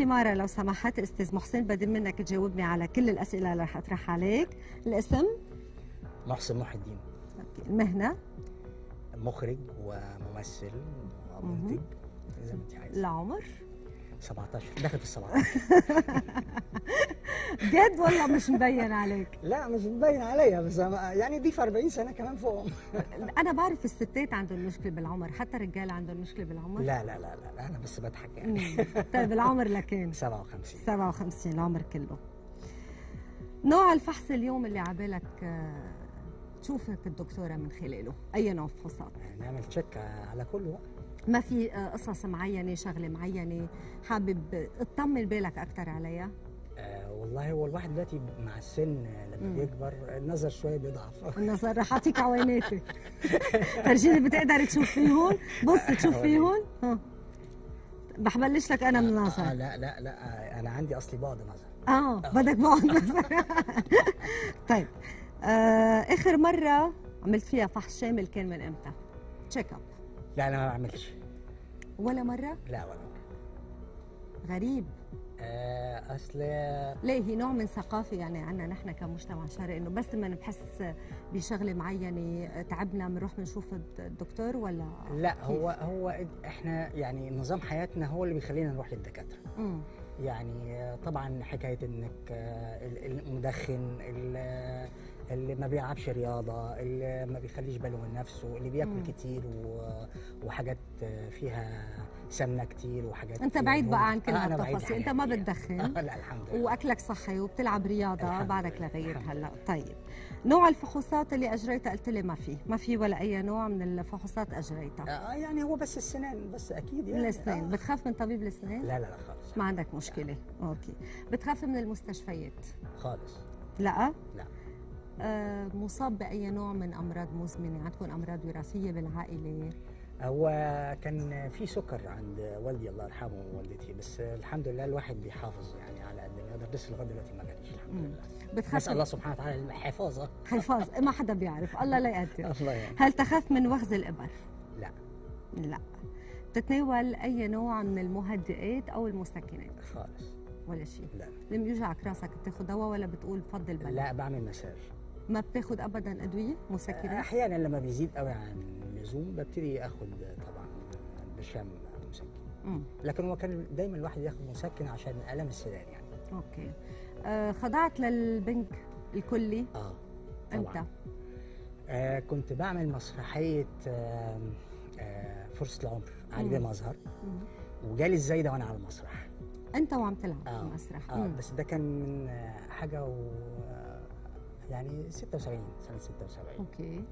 استمارة. لو سمحت أستاذ محسن بدي منك تجاوبني على كل الأسئلة اللي رح اطرحها عليك. الاسم؟ محسن محي الدين. المهنة؟ مخرج وممثل ومنتج زي ما انت عايزه العمر؟ 17 داخل في ال 17 جد ولا مش مبين عليك. لا مش مبين عليا بس يعني دي في 40 سنة كمان فوقهم أنا بعرف الستات عندهم مشكلة بالعمر حتى الرجال عندهم مشكلة بالعمر. لا لا لا لا أنا بس بضحك يعني. طيب العمر لكان 57 57 العمر كله. نوع الفحص اليوم اللي عبالك آه، تشوفك الدكتورة من خلاله أي نوع فحوصات؟ نعمل تشيك على كله. ما في قصص معينة شغلة معينة حابب تطمن بالك أكثر عليها؟ والله هو الواحد دلوقتي مع السن لما بيكبر النظر شوية بيضعف. النظر رح اعطيك عويناتي فرجيني بتقدر تشوف فيهم بص تشوف فيهم ها. رح بلش لك أنا من آه النظر لا لا لا آه أنا عندي أصلي بعد نظر آه بدك بعد نظر طيب آه آخر مرة عملت فيها فحص شامل كان من إمتى؟ تشيك اب لا أنا ما بعملش ولا مرة؟ لا ولا مرة. غريب آه أصل ليه هي نوع من ثقافة يعني عنا نحن كمجتمع شرقي إنه بس لما نحس بشغلة معينة تعبنا بنروح بنشوف الدكتور ولا لا كيف؟ هو هو إحنا يعني نظام حياتنا هو اللي بيخلينا نروح للدكاترة. يعني آه، طبعا حكاية إنك آه، ال- المدخن ال- اللي ما بيلعبش رياضة اللي ما بيخليش باله من نفسه اللي بياكل مم. كتير و- وحاجات فيها سمنة كتير وحاجات أنت بعيد. بقى عن كل آه، هالتفاصيل أنت ما. بتدخن. آه، لا الحمد لله. وأكلك صحي وبتلعب رياضة. بعدك الحمد هلا. طيب. نوع الفحوصات اللي أجريتها قلت لي ما في. ما في ولا أي نوع من الفحوصات أجريتها. آه يعني هو بس السنان بس أكيد يعني. الاسنان آه. بتخاف من طبيب الاسنان لا لا لا خالص. ما عندك مشكلة. أوكي. بتخاف من المستشفيات؟ خالص. لا؟ لا. مصاب بأي نوع من أمراض مزمنة؟ عندكم أمراض وراثية بالعائلة. هو كان في سكر عند والدي الله يرحمه ووالدتي بس الحمد لله الواحد بيحافظ يعني على قد ما يقدر. لسه لغاية دلوقتي ما جاليش الحمد. لله. بتخاف نسال الله سبحانه وتعالى الحفاظه حفاظ. ما حدا بيعرف. الله لا يقدر. الله يعني هل تخاف من وخز الإبر؟ لا. لا. تتناول أي نوع من المهدئات أو المسكنات خالص. ولا شيء. لا. لما يوجعك راسك بتاخذ دواء ولا بتقول بفضل بلا لا بعمل مساج ما بتاخذ ابدا أدوية؟ مسكنات أحيانا لما بيزيد قوي عن اللزوم ببتدي آخد طبعا برشام مسكن. لكن هو كان دايما الواحد ياخد مسكن عشان الام السنان يعني. Okay. آه خضعت للبنج الكلي؟ آه إمتى طبعا. آه كنت بعمل مسرحية آه آه فرصة العمر علي بيه. مظهر. وجالي الزايدة وأنا على المسرح. أنت وعم تلعب آه. المسرح مم. بس ده كان من آه، حاجة و آه، يعني 76 سنة 76 okay.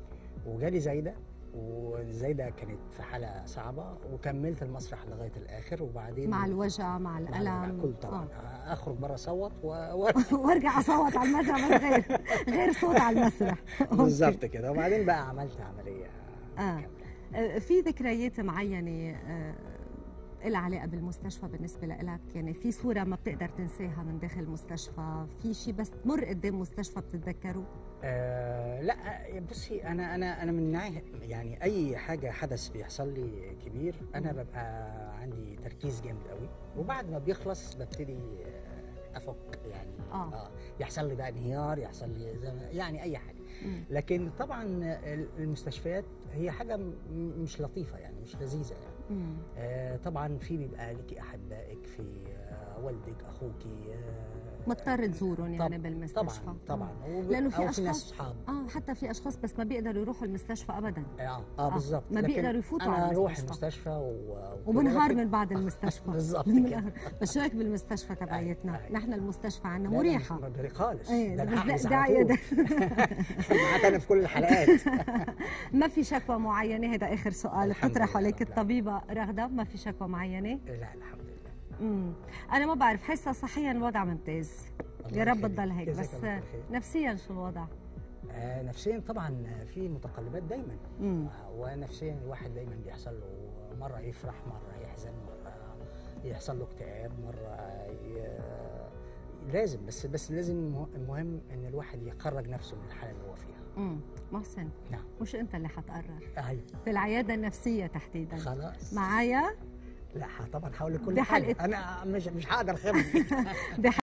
وجالي زايدة والزايده كانت في حالة صعبة وكملت المسرح لغاية الآخر وبعدين مع الوجع مع الألم. كل طبعا. آه. أخرج بره أصوت و... وأرجع أصوت على المسرح بس غير غير صوت على المسرح. بالظبط كده. وبعدين بقى عملت عملية آه. آه، في ذكريات معينة آه، لها علاقة بالمستشفى بالنسبة لك يعني في صورة ما بتقدر تنساها من داخل المستشفى في شيء بس تمر قدام مستشفى بتتذكره آه لا بصي أنا أنا أنا من ناحية يعني أي حاجة حدث بيحصل لي كبير أنا ببقى عندي تركيز جامد قوي وبعد ما بيخلص ببتدي آه، أفك يعني آه. آه يحصل لي بقى انهيار يحصل لي زي ما- يعني أي حاجة مم. لكن طبعا ال- المستشفيات هي حاجة مش لطيفة يعني مش لذيذة يعني. آه طبعا في بيبقى ليكي احبائك في آه والدك أخوكي آه مضطر تزورهم يعني بالمستشفى. طبعا طبعا. لأنه في أشخاص أصحاب. آه حتى في أشخاص بس ما بيقدروا يروحوا المستشفى ابدا. آه آه، آه بالظبط. ما بيقدروا يفوتوا أنا على أروح المستشفى. المستشفى و... وبنهار من بعد المستشفى. بالظبط. بس شو رايك بالمستشفى تبعيتنا. نحن المستشفى لا، مريحة. مريحة خالص. إيه بس أنا هحجز دا- على داعي طول. معاك أنا في كل الحلقات ما في شكوى معينة؟ هذا آخر سؤال. لله عليك الطبيبة رغدة. ما في شكوى معينة؟ لا الحمد لله. امم أنا ما بعرف حاسة صحيا الوضع ممتاز. يا رب. تضل هيك بس. نفسيا شو الوضع؟ آه نفسيا طبعا في متقلبات دايما. آه، ونفسيا الواحد دايما بيحصل له مرة يفرح مرة يحزن مرة يحصل له اكتئاب مرة ي... لازم بس بس لازم المه- المهم إن الواحد يخرج نفسه من الحالة اللي هو فيها. امم محسن. نعم. مش أنت اللي حتقرر أيوه. في العيادة النفسية تحديدا. خلاص. معايا؟ لا طبعا حاول كل دي حاجة. أنا مش مش هقدر دي